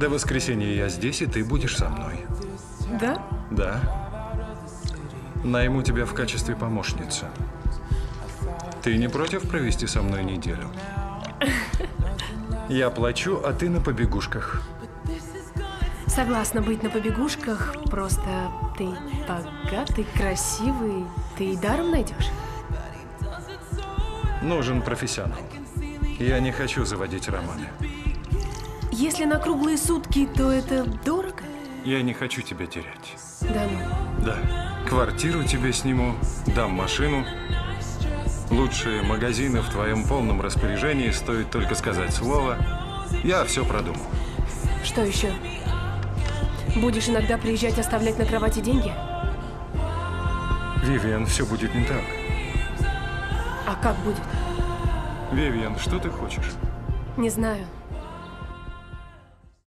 До воскресенья я здесь, и ты будешь со мной. Да? Да. Найму тебя в качестве помощницы. Ты не против провести со мной неделю? Я плачу, а ты на побегушках. Согласна быть на побегушках, просто ты богатый, красивый, ты и даром найдешь. Нужен профессионал. Я не хочу заводить романы. Если на круглые сутки, то это дорого? Я не хочу тебя терять. Да ну. Да. Квартиру тебе сниму, дам машину. Лучшие магазины в твоем полном распоряжении, стоит только сказать слово. Я все продумал. Что еще? Будешь иногда приезжать оставлять на кровати деньги? Вивиан, все будет не так. А как будет? Вивиан, что ты хочешь? Не знаю.